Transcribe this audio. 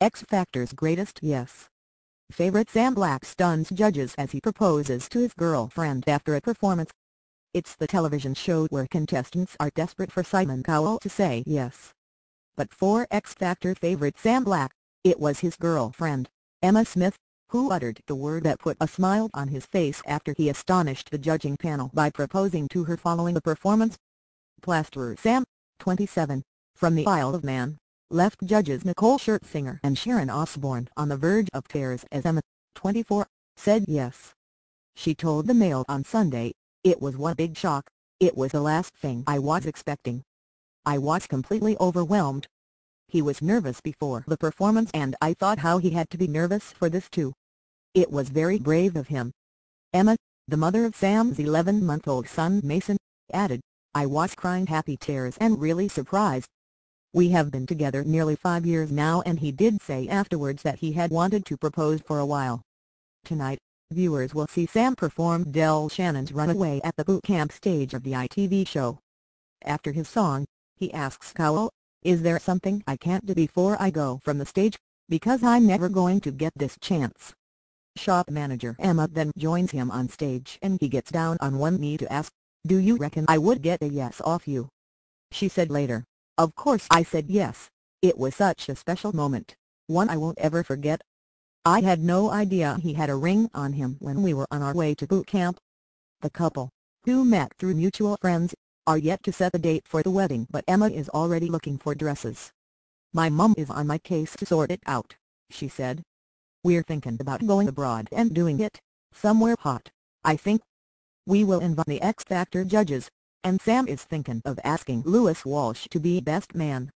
X Factor's Greatest Yes. Favorite Sam Black stuns judges as he proposes to his girlfriend after a performance. It's the television show where contestants are desperate for Simon Cowell to say yes. But for X Factor favorite Sam Black, it was his girlfriend, Emma Smith, who uttered the word that put a smile on his face after he astonished the judging panel by proposing to her following the performance. Plasterer Sam, 27, from the Isle of Man, left judges Nicole Scherzinger and Sharon Osbourne on the verge of tears as Emma, 24, said yes. She told the Mail on Sunday, it was one big shock, it was the last thing I was expecting. I was completely overwhelmed. He was nervous before the performance and I thought how he had to be nervous for this too. It was very brave of him. Emma, the mother of Sam's 11-month-old son Mason, added, I was crying happy tears and really surprised. We have been together nearly five years now and he did say afterwards that he had wanted to propose for a while. Tonight, viewers will see Sam perform Del Shannon's Runaway at the boot camp stage of the ITV show. After his song, he asks Cowell, is there something I can't do before I go from the stage, because I'm never going to get this chance. Shop manager Emma then joins him on stage and he gets down on one knee to ask, do you reckon I would get a yes off you? She said later, of course I said yes, it was such a special moment, one I won't ever forget. I had no idea he had a ring on him when we were on our way to boot camp. The couple, who met through mutual friends, are yet to set a date for the wedding but Emma is already looking for dresses. My mum is on my case to sort it out, she said. We're thinking about going abroad and doing it, somewhere hot, I think. We will invite the X Factor judges, and Sam is thinking of asking Louis Walsh to be best man.